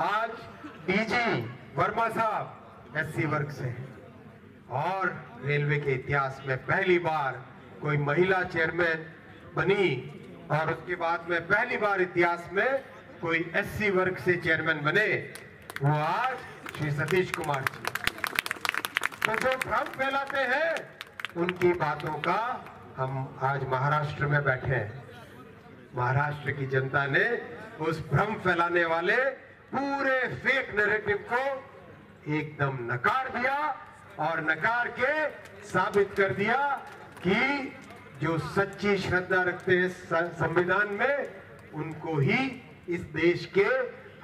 आज डीजी वर्मा साहब एससी वर्ग से और रेलवे के इतिहास में पहली बार कोई महिला चेयरमैन बनी और उसके बाद में पहली बार इतिहास में कोई एससी वर्ग से चेयरमैन बने, वो आज श्री सतीश कुमार जी। तो जो भ्रम फैलाते हैं, उनकी बातों का हम आज महाराष्ट्र में बैठे हैं। महाराष्ट्र की जनता ने उस भ्रम फैलाने वाले पूरे फेक नैरेटिव को एकदम नकार दिया और नकार के साबित कर दिया कि जो सच्ची श्रद्धा रखते हैं संविधान में उनको ही इस देश के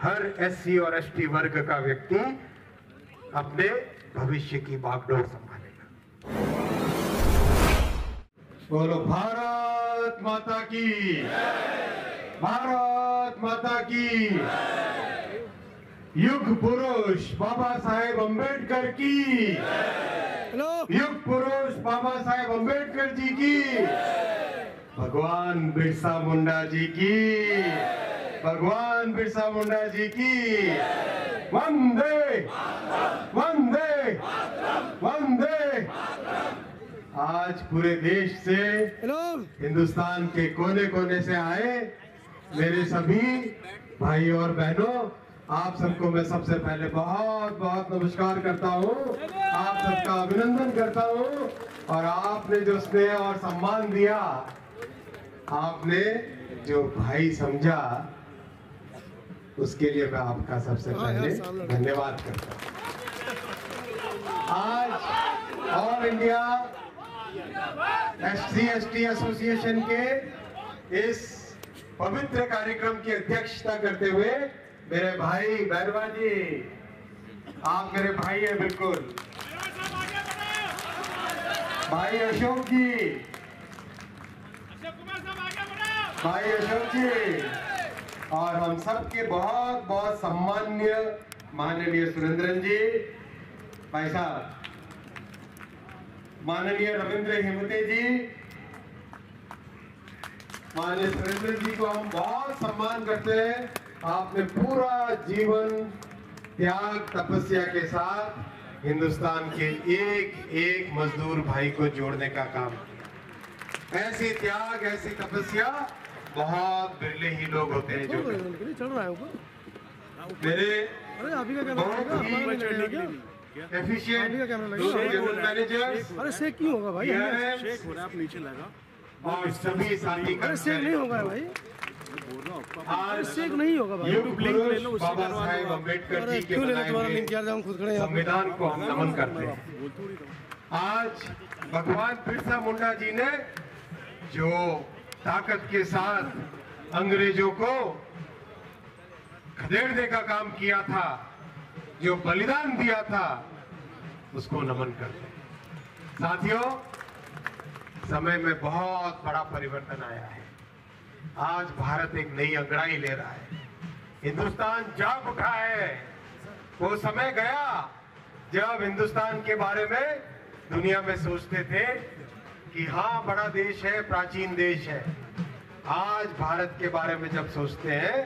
हर एससी और एसटी वर्ग का व्यक्ति अपने भविष्य की बागडोर संभालेगा। बोलो भारत माता की। भारत माता की। युग पुरुष बाबा साहेब अंबेडकर की। हेलो। युग पुरुष बाबा साहेब अंबेडकर जी की। भगवान बिरसा मुंडा जी की। भगवान बिरसा मुंडा जी की। वंदे। वंदे। वंदे। आज पूरे देश से हिंदुस्तान के कोने कोने से आए मेरे सभी भाई और बहनों आप सबको मैं सबसे पहले बहुत बहुत नमस्कार करता हूँ। आप सबका अभिनंदन करता हूँ। और आपने जो स्नेह और सम्मान दिया आपने जो भाई समझा उसके लिए मैं आपका सबसे हाँ, पहले धन्यवाद करता हूँ। आज all India SC ST association T association के इस पवित्र कार्यक्रम की अध्यक्षता करते हुए मेरे भाई बैरवा जी, आप मेरे भाई हैं बिल्कुल। भाई अशोक जी। भाई अशोक जी, और हम सब के बहुत बहुत सम्मान्य माननीय सुरेंद्रन जी। भाई साहब, माननीय रविंद्र हिमते जी। माननीय सुरेंद्र जी को हम बहुत सम्मान करते हैं। आपने पूरा जीवन त्याग तपस्या के साथ हिंदुस्तान के एक एक मजदूर भाई को जोड़ने का काम। किया ऐसी त्याग ऐसी तपस्या बहुत बिरले ही लोग होते हैं जो मेरे अरे आप का कैमरा बहुत लगेगा ही हमारा नहीं लगेगा एफिशिएंट अभी का कैमरा लगेगा। दो जनरल मैनेजर्स अरे सेक क्यों होगा भाई? DRMs हो रहा है आप नीचे लगा। और सभी साथी अरे सेक नहीं होगा भाई। हूँ नहीं होगा भाई युग लिंक ले लो, उससे बाबा करवा साहेब अंबेडकर अरे जी के बनाए हुए लिंक यार हम खुद खड़े यहाँ पे। संविधान को हम नमन करते हैं हूँ। आज भगवान बिरसा मुंडा जी ने जो ताकत के साथ अंग्रेज़ों को खदेड़ने का काम किया था जो बलिदान दिया था उसको नमन करते साथियों समय में बहुत बड़ा परिवर्तन आया है आज भारत एक नई अंगड़ाई ले रहा है। हिंदुस्तान जाग उठा है। वो समय गया जब हिंदुस्तान के बारे में दुनिया में सोचते थे कि हाँ बड़ा देश है, प्राचीन देश है। आज भारत के बारे में जब सोचते हैं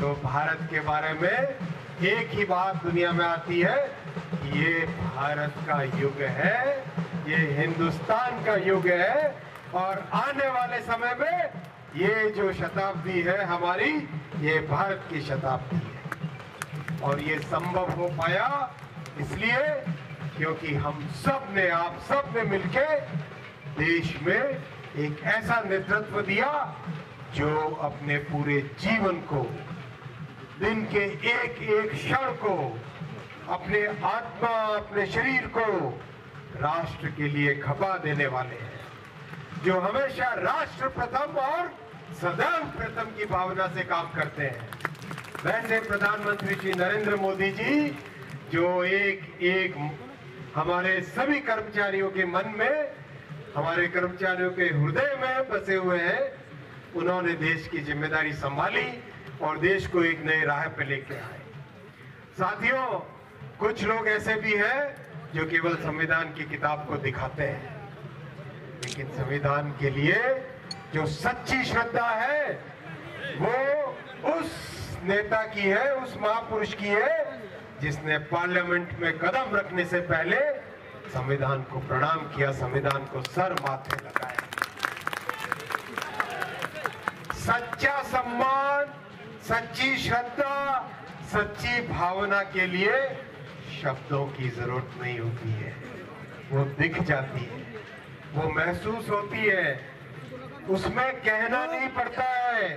तो भारत के बारे में एक ही बात दुनिया में आती है ये भारत का युग है, ये हिंदुस्तान का युग है और आने वाले समय में ये जो शताब्दी है हमारी, ये भारत की शताब्दी है। और ये संभव हो पाया इसलिए क्योंकि हम सबने आप सबने मिलके देश में एक ऐसा नेतृत्व दिया जो अपने पूरे जीवन को, दिन के एक एक क्षण को, अपने आत्मा, अपने शरीर को राष्ट्र के लिए खपा देने वाले हैं। जो हमेशा राष्ट्र प्रथम और सदैव प्रथम की भावना से काम करते हैं। वैसे प्रधानमंत्री श्री नरेंद्र मोदी जी, जो एक एक हमारे सभी कर्मचारियों के मन में, हमारे कर्मचारियों के हृदय में बसे हुए हैं, उन्होंने देश की ज़िम्मेदारी संभाली और देश को एक नए राह पे लेके आए। साथियों, कुछ लोग ऐसे भी हैं जो केवल संविधान की किताब को दिखाते हैं, लेकिन संविधान के लिए जो सच्ची श्रद्धा है, वो उस नेता की है, उस महापुरुष की है, जिसने पार्लियामेंट में कदम रखने से पहले संविधान को प्रणाम किया, संविधान को सर माथे लगाया। सच्चा सम्मान, सच्ची श्रद्धा, सच्ची भावना के लिए शब्दों की ज़रूरत नहीं होती है। वो दिख जाती है, वो महसूस होती है। उसमें कहना नहीं पड़ता है।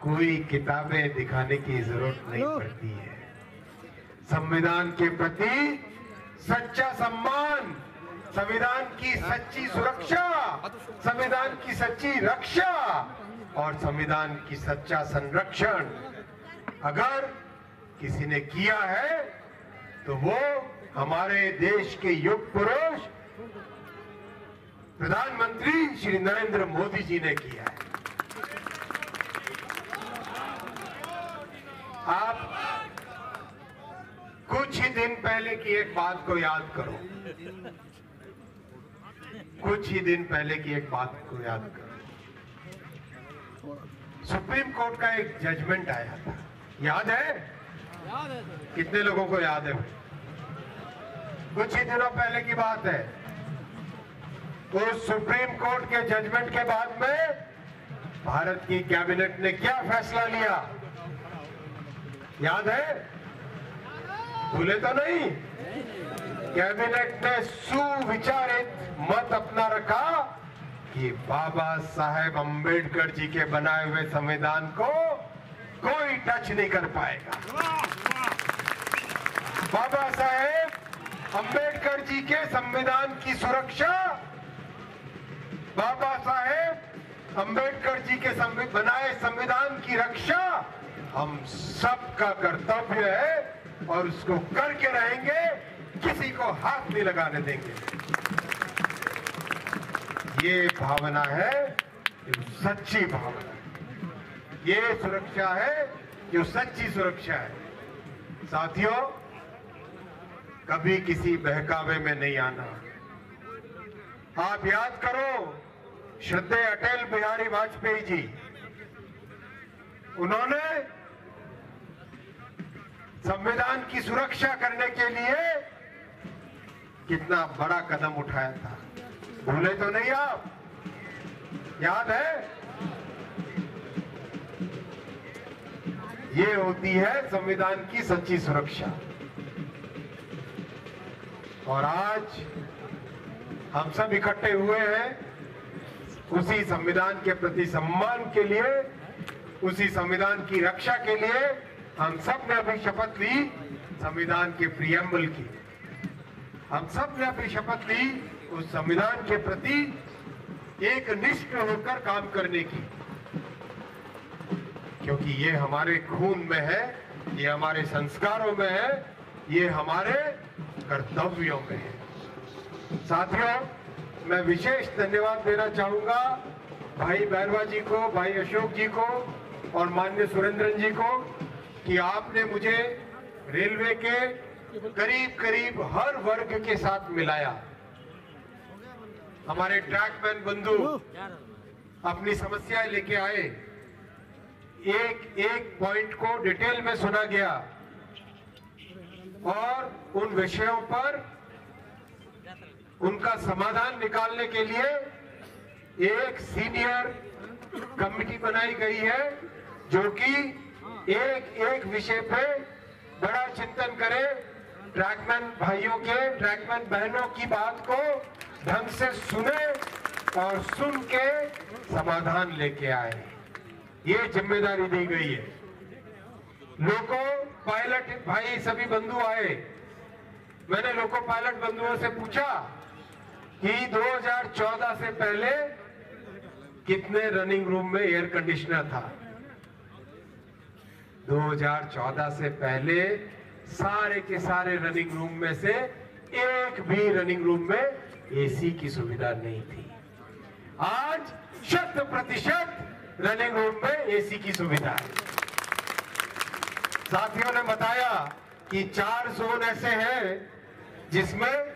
कोई किताबें दिखाने की ज़रूरत नहीं पड़ती है। संविधान के प्रति सच्चा सम्मान संविधान की सच्ची सुरक्षा संविधान की सच्ची रक्षा और संविधान की सच्चा संरक्षण अगर किसी ने किया है तो वो हमारे देश के युग पुरुष प्रधानमंत्री श्री नरेंद्र मोदी जी ने किया है। आप कुछ ही दिन पहले की एक बात को याद करो। कुछ ही दिन पहले की एक बात को याद करो। सुप्रीम कोर्ट का एक जजमेंट आया था। याद है? कितने लोगों को याद है? कुछ ही दिनों पहले की बात है। उस सुप्रीम कोर्ट के जजमेंट के बाद में भारत की कैबिनेट ने क्या फैसला लिया? याद है? भूले तो नहीं। कैबिनेट ने सुविचारित मत अपना रखा कि बाबा साहेब अंबेडकर जी के बनाए हुए संविधान को कोई टच नहीं कर पाएगा। बाबा साहेब, अंबेडकर जी के संविधान की सुरक्षा बाबा साहेब, अंबेडकर जी के बनाए संविधान की रक्षा हम सबका कर्तव्य है और उसको करके रहेंगे, किसी को हाथ नहीं लगाने देंगे। ये भावना है, ये सच्ची भावना है। ये सुरक्षा है जो सच्ची सुरक्षा है। साथियों, कभी किसी बहकावे में नहीं आना। आप याद करो श्रद्धेय अटल बिहारी वाजपेयी जी। उन्होंने संविधान की सुरक्षा करने के लिए कितना बड़ा कदम उठाया था। भूले तो नहीं आप। याद है? ये होती है संविधान की सच्ची सुरक्षा। और आज हम सब इकट्ठे हुए हैं। उसी संविधान के प्रति सम्मान के लिए, उसी संविधान की रक्षा के लिए हम सबने अभी शपथ ली संविधान के प्रियम्बल की। हम सबने अपनी शपथ ली उस संविधान के प्रति एक निष्ठ होकर काम करने की। क्योंकि ये हमारे खून में है, ये हमारे संस्कारों में है, ये हमारे कर्तव्यों में है। साथियों मैं विशेष धन्यवाद देना चाहूँगा भाई बैरवा जी को, भाई अशोक जी को और मान्य सुरेंद्रन जी को कि आपने मुझे रेलवे के करीब करीब हर वर्ग के साथ मिलाया। हमारे ट्रैकमैन बंधु अपनी समस्याएँ लेके आए। एक एक पॉइंट को डिटेल में सुना गया और उन विषयों पर उनका समाधान निकालने के लिए एक सीनियर कमिटी बनाई गई है, जो कि एक एक विषय पे बड़ा चिंतन करे। ट्रैकमैन भाइयों के, ट्रैकमैन बहनों की बात को ढंग से सुने और सुन के समाधान लेके आए। ये ज़िम्मेदारी दी गई है। लोको पायलट भाई सभी बंधु आए। मैंने लोको पायलट बंधुओं से पूछा कि 2014 से पहले कितने रनिंग रूम में एयर कंडीशनर था? 2014 से पहले सारे के सारे रनिंग रूम में से एक भी रनिंग रूम में एसी की सुविधा नहीं थी। आज शत प्रतिशत रनिंग रूम में एसी की सुविधा है। साथियों ने बताया कि चार जोन ऐसे हैं जिसमें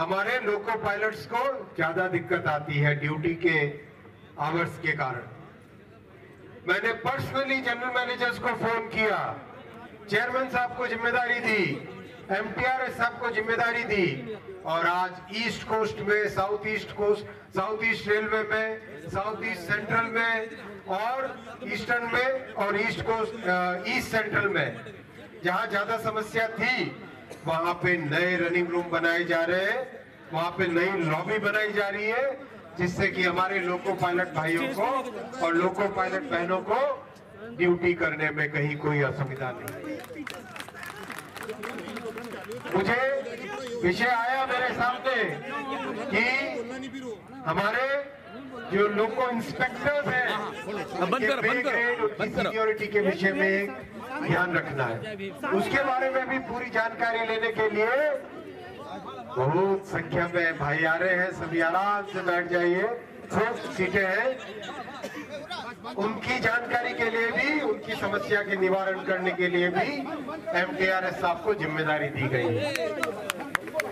हमारे लोको पायलट्स को ज़्यादा दिक्कत आती है ड्यूटी के आवर्स के कारण। मैंने पर्सनली जनरल मैनेजर्स को फ़ोन किया। चेयरमैन साहब को ज़िम्मेदारी दी। एमटीआर साहब को ज़िम्मेदारी दी। और आज ईस्ट कोस्ट में South East Coast South East railway में साउथ ईस्ट सेंट्रल में और ईस्टर्न में और ईस्ट कोस्ट ईस्ट सेंट्रल में, जहाँ ज़्यादा समस्या थी वहाँ पे नए रनिंग रूम बनाए जा रहे हैं। वहाँ पे नई लॉबी बनाई जा रही है, जिससे कि हमारे लोको पायलट भाइयों को और लोको पायलट बहनों को ड्यूटी करने में कहीं कोई असुविधा नहीं मुझे विषय आया मेरे सामने कि हमारे जो लोको इंस्पेक्टर्स हैं बंद करो, बंद करो, बंद करो। सिक्योरिटी के विषय में ध्यान रखना है। उसके बारे में भी पूरी जानकारी लेने के लिए बहुत संख्या में भाई आ रहे हैं सभी आराम से बैठ जाइए। सीटें हैं। उनकी जानकारी के लिए भी उनकी समस्या के निवारण करने के लिए भी एमटीआरएस साहब को ज़िम्मेदारी दी गई है।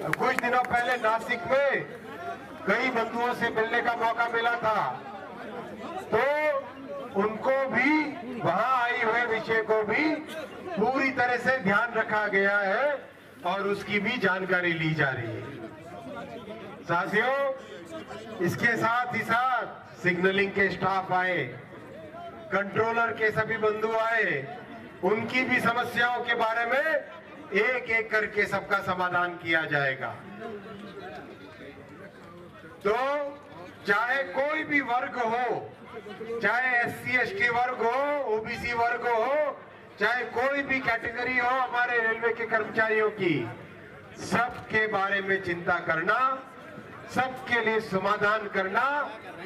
कुछ दिनों पहले नासिक में कई बंधुओं से मिलने का मौका मिला था। तो उनको भी, वहाँ आई हुए विषय को भी पूरी तरह से ध्यान रखा गया है और उसकी भी जानकारी ली जा रही है। साथियों, इसके साथ ही साथ सिग्नलिंग के स्टाफ आए, कंट्रोलर के सभी बंधु आए, उनकी भी समस्याओं के बारे में एक एक करके सबका समाधान किया जाएगा। तो चाहे कोई भी वर्ग हो, चाहे एस सी एस टी वर्ग हो ओबीसी वर्ग हो, चाहे कोई भी कैटेगरी हो हमारे रेलवे के कर्मचारियों की, सबके बारे में चिंता करना, सबके लिए समाधान करना,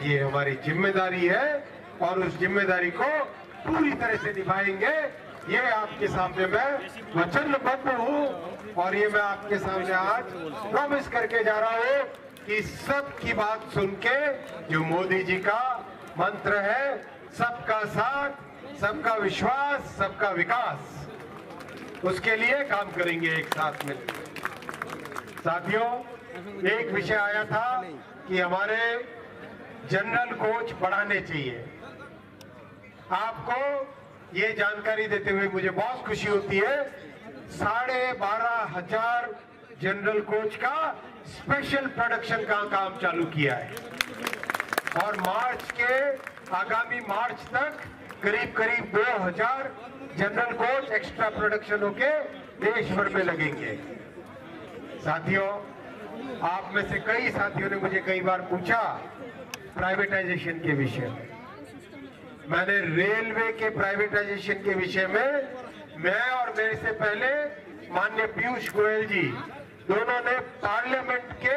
ये हमारी ज़िम्मेदारी है और उस ज़िम्मेदारी को पूरी तरह से निभाएँगे। ये आपके सामने मैं वचनबद्ध हूँ और ये मैं आपके सामने आज प्रॉमिस करके जा रहा हूँ कि सबकी बात सुन के जो मोदी जी का मंत्र है, सबका साथ, सबका विश्वास, सबका विकास, उसके लिए काम करेंगे एक साथ मिलकर साथियों, एक विषय आया था कि हमारे जनरल कोच बढ़ाने चाहिए। आपको ये जानकारी देते हुए मुझे बहुत खुशी होती है। साढ़े बारह हज़ार जनरल कोच का स्पेशल प्रोडक्शन का काम चालू किया है। और मार्च के, आगामी मार्च तक करीब करीब 2000 जनरल कोच एक्स्ट्रा प्रोडक्शन होके देश भर में लगेंगे। साथियों, आप में से कई साथियों ने मुझे कई बार पूछा प्राइवेटाइजेशन के विषय में। मैंने रेलवे के प्राइवेटाइजेशन के विषय में, मैं और मेरे से पहले माननीय पीयूष गोयल जी दोनों ने पार्लियामेंट के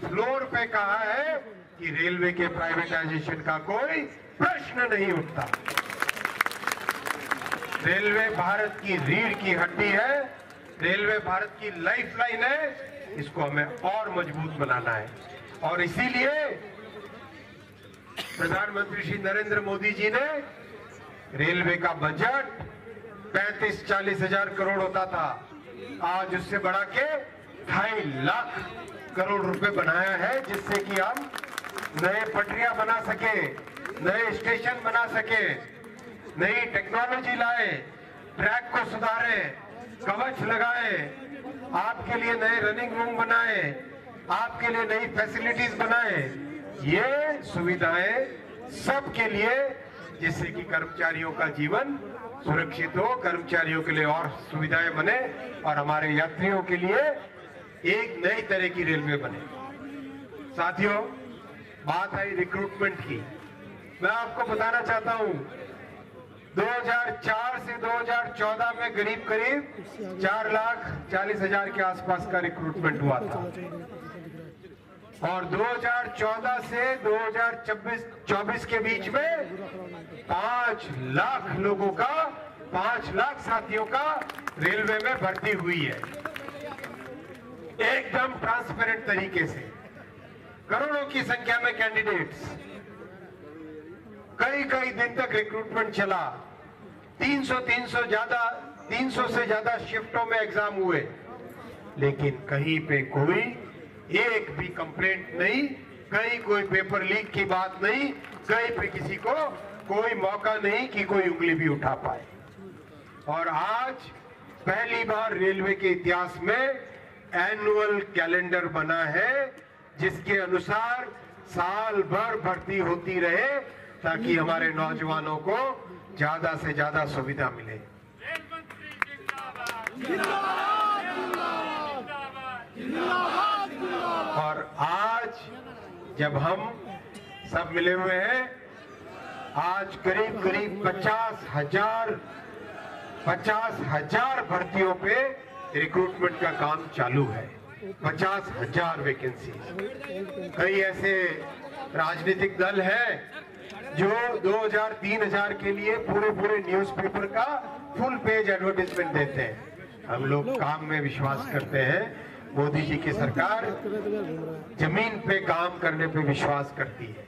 फ्लोर पे कहा है कि रेलवे के प्राइवेटाइजेशन का कोई प्रश्न नहीं उठता। रेलवे भारत की रीढ़ की हड्डी है, रेलवे भारत की लाइफलाइन है, इसको हमें और मज़बूत बनाना है। और इसीलिए प्रधानमंत्री श्री नरेंद्र मोदी जी ने रेलवे का बजट पैंतीस चालीस हज़ार करोड़ होता था। आज उससे बढ़ा के ढाई लाख करोड़ रुपए बनाया है, जिससे कि हम नए पटरियाँ बना सके, नए स्टेशन बना सके, नई टेक्नोलॉजी लाए, ट्रैक को सुधारे, कवच लगाए, आपके लिए नए रनिंग रूम बनाए, आपके लिए नई फैसिलिटीज़ बनाए। ये सुविधाएँ सबके लिए, जिससे कि कर्मचारियों का जीवन सुरक्षित हो, कर्मचारियों के लिए और सुविधाएँ बने, और हमारे यात्रियों के लिए एक नई तरह की रेलवे बने। साथियों, बात आई रिक्रूटमेंट की। मैं आपको बताना चाहता हूँ 2004 से 2014 में करीब करीब चार लाख चालीस हज़ार के आसपास का रिक्रूटमेंट हुआ था। और 2014 से 2024 24 के बीच में पाँच लाख लोगों का, पाँच लाख साथियों का रेलवे में भर्ती हुई है। एकदम ट्रांसपेरेंट तरीके से। करोड़ों की संख्या में कैंडिडेट्स कई कई दिन तक रिक्रूटमेंट चला। 300 300 ज़्यादा 300 से ज़्यादा शिफ्टों में एग्ज़ाम हुए। लेकिन कहीं पे कोई एक भी कंप्लेंट नहीं, कहीं कोई पेपर लीक की बात नहीं, कहीं पे किसी को कोई मौका नहीं कि कोई उंगली भी उठा पाए। और आज पहली बार रेलवे के इतिहास में एनुअल कैलेंडर बना है, जिसके अनुसार साल भर भर्ती होती रहे, ताकि हमारे नौजवानों को ज़्यादा से ज़्यादा सुविधा मिले। और आज जब हम सब मिले हुए हैं, आज करीब करीब पचास हज़ार पचास हज़ार भर्तियों पे रिक्रूटमेंट का काम चालू है। पचास हज़ार वैकेंसी कई ऐसे राजनीतिक दल हैं जो 2000 3000 के लिए पूरे पूरे न्यूज़पेपर का फुल पेज एडवर्टीजमेंट देते हैं। हम लोग काम में विश्वास करते हैं, मोदी जी की सरकार ज़मीन पे काम करने पे विश्वास करती है।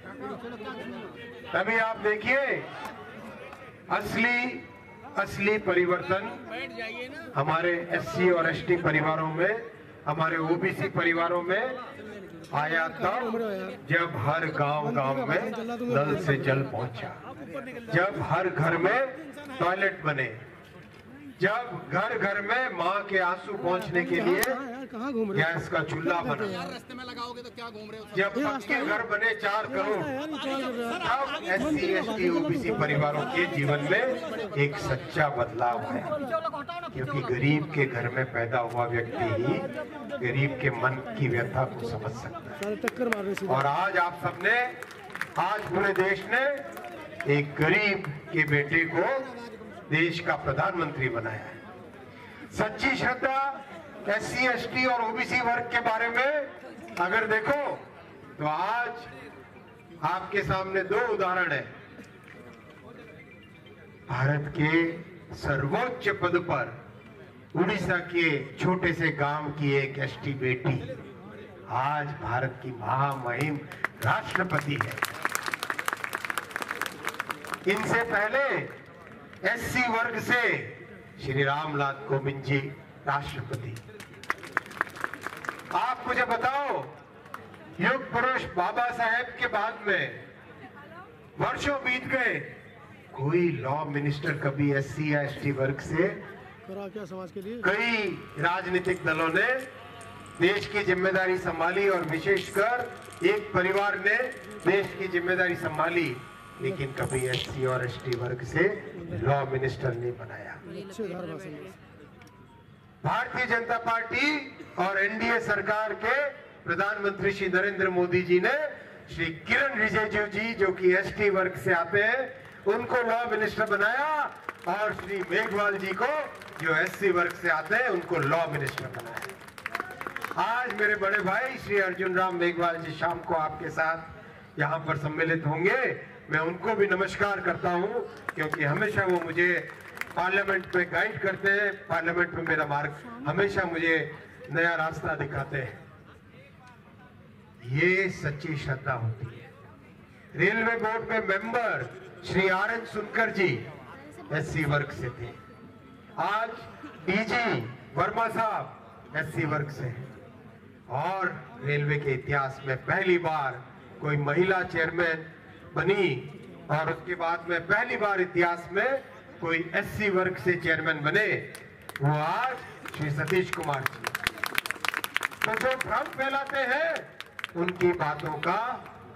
तभी आप देखिए, असली असली परिवर्तन हमारे एससी और एसटी परिवारों में, हमारे ओबीसी परिवारों में आया तब जब हर गाँव गाँव में नल से जल पहुँचा। जब हर घर में टॉयलेट बने जब घर घर में माँ के आँसू पहुँचने के लिए यार कहाँ घूम रहे गैस का चूल्हा बना। रास्ते में लगाओगे तो क्या घूम रहे हो? जब पक्के घर बने चार करोड़। तब S C S T OBC परिवारों के जीवन में एक सच्चा बदलाव है। क्योंकि गरीब के घर में पैदा हुआ व्यक्ति ही गरीब के मन की व्यथा को समझ सकता है। और आज आप सबने आज पूरे देश ने एक गरीब के बेटे को देश का प्रधानमंत्री बनाया है। सच्ची श्रद्धा एस सी एस टी और ओबीसी वर्ग के बारे में अगर देखो तो आज आपके सामने दो उदाहरण है। भारत के सर्वोच्च पद पर उड़ीसा के छोटे से गाँव की एक एसटी बेटी, आज भारत की महामहिम राष्ट्रपति है। इनसे पहले एससी वर्ग से श्री रामनाथ कोविंद जी राष्ट्रपति। आप मुझे बताओ युग पुरुष बाबा साहेब के बाद में वर्षों बीत गए। कोई लॉ मिनिस्टर कभी एससी या एसटी वर्ग से क्या समाज के लिए? कई राजनीतिक दलों ने देश की ज़िम्मेदारी संभाली और विशेषकर एक परिवार ने देश की ज़िम्मेदारी संभाली। लेकिन कभी एससी और एसटी वर्ग से लॉ मिनिस्टर नहीं बनाया। भारतीय जनता पार्टी और एनडीए सरकार के प्रधानमंत्री श्री नरेंद्र मोदी जी ने श्री किरण रिजिजू जी, जो कि एसटी वर्ग से आते हैं, उनको लॉ मिनिस्टर बनाया और श्री मेघवाल जी को, जो एससी वर्ग से आते हैं, उनको लॉ मिनिस्टर बनाया। आज मेरे बड़े भाई श्री अर्जुन राम मेघवाल जी शाम को आपके साथ यहाँ पर सम्मिलित होंगे। मैं उनको भी नमस्कार करता हूँ, क्योंकि हमेशा वो मुझे पार्लियामेंट में गाइड करते हैं, पार्लियामेंट में मेरा मार्ग हमेशा मुझे नया रास्ता दिखाते हैं। ये सच्ची श्रद्धा होती है। रेलवे बोर्ड में member Shri R N Sunkar ji SC वर्ग से थे। आज डीजी वर्मा साहब एससी वर्ग से हैं। और रेलवे के इतिहास में पहली बार कोई महिला चेयरमैन बनी। और उसके बाद में पहली बार इतिहास में कोई एससी वर्ग से चेयरमैन बने, वो आज श्री सतीश कुमार जी। तो जो भ्रम फैलाते हैं, उनकी बातों का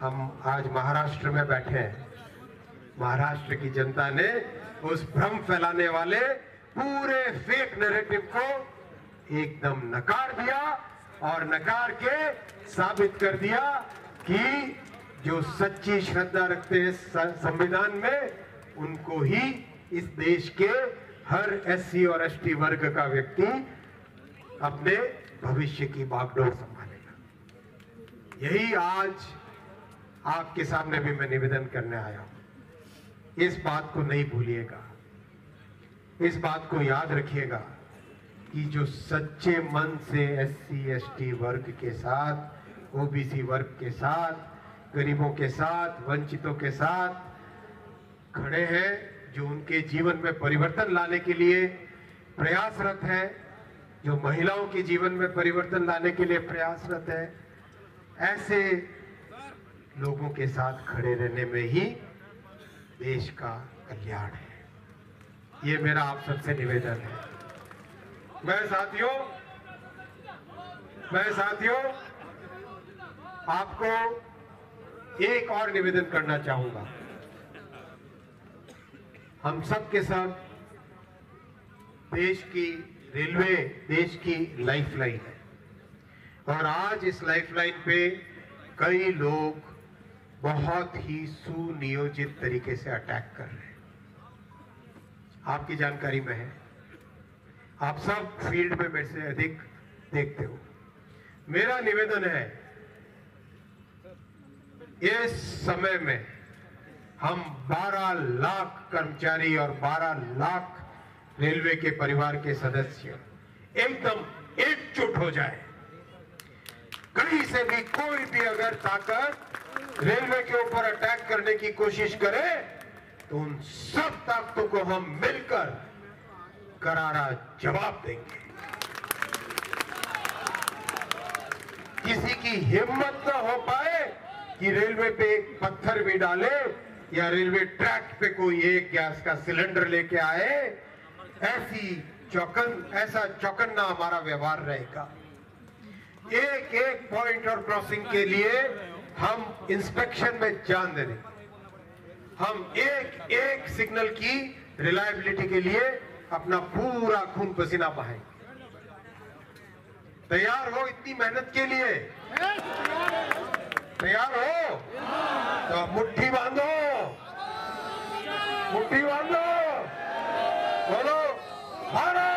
हम आज महाराष्ट्र में बैठे हैं। महाराष्ट्र की जनता ने उस भ्रम फैलाने वाले पूरे फेक नैरेटिव को एकदम नकार दिया और नकार के साबित कर दिया कि जो सच्ची श्रद्धा रखते हैं संविधान में, उनको ही इस देश के हर एससी और एसटी वर्ग का व्यक्ति अपने भविष्य की बागडोर संभालेगा। यही आज आपके सामने भी मैं निवेदन करने आया हूँ। इस बात को नहीं भूलिएगा। इस बात को याद रखिएगा कि जो सच्चे मन से एससी, एसटी वर्ग के साथ, ओबीसी वर्ग के साथ गरीबों के साथ, वंचितों के साथ खड़े हैं, जो उनके जीवन में परिवर्तन लाने के लिए प्रयासरत है, जो महिलाओं के जीवन में परिवर्तन लाने के लिए प्रयासरत है, ऐसे लोगों के साथ खड़े रहने में ही देश का कल्याण है। ये मेरा आप सबसे निवेदन है। मैं साथियों मैं साथियों, आपको एक और निवेदन करना चाहूँगा। हम सब के सब देश की रेलवे, देश की लाइफलाइन है। और आज इस लाइफलाइन पे कई लोग बहुत ही सुनियोजित तरीके से अटैक कर रहे हैं। आपकी जानकारी में है। आप सब फ़ील्ड में मेरे से अधिक देखते हो। मेरा निवेदन है इस समय में हम 12 लाख कर्मचारी और 12 लाख रेलवे के परिवार के सदस्य एकदम एकजुट हो जाए। कहीं से भी कोई भी अगर ताकत रेलवे के ऊपर अटैक करने की कोशिश करे तो उन सब ताकतों को हम मिलकर करारा जवाब देंगे। किसी की हिम्मत न हो पाए कि रेलवे पे एक पत्थर भी डाले या रेलवे ट्रैक पे कोई एक गैस का सिलेंडर लेके आए, ऐसी चौकन, ऐसा चौकन्ना हमारा व्यवहार रहेगा। एक एक पॉइंट और क्रॉसिंग के लिए हम इंस्पेक्शन में जान दे हम एक एक सिग्नल की रिलायबिलिटी के लिए अपना पूरा खून पसीना बहाएँगे तैयार हो इतनी मेहनत के लिए? तैयार हो। तो मुट्ठी बांधो। मुट्ठी बांधो। बोलो भारत